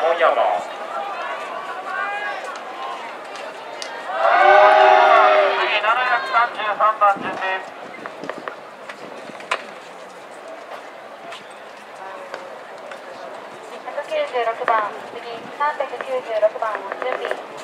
今夜も。196番、次396番準備。